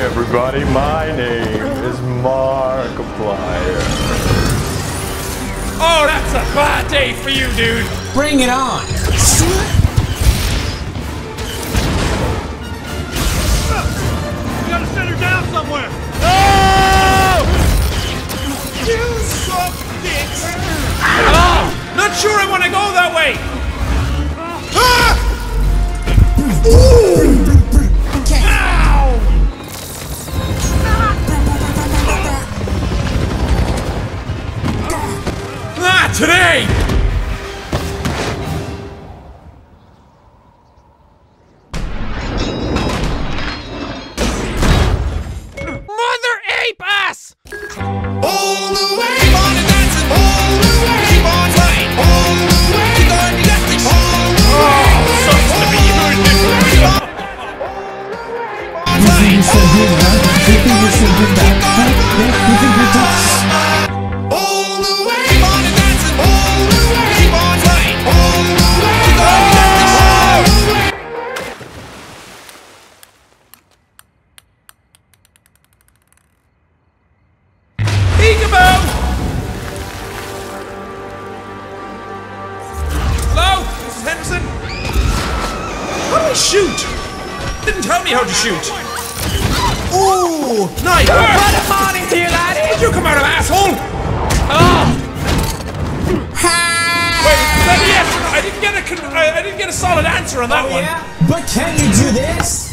everybody, my name is Markiplier. Oh, that's a bad day for you, dude. Bring it on. Today! Mother ape ass! All the way, Mrs. Henderson? How do I shoot? Didn't tell me how to shoot. Ooh! Nice! Good morning to you, laddie! Did you come out of asshole? Oh! Wait, is that a yes or no? I didn't get a, con- I, I didn't get a solid answer on that oh, one. But can you do this?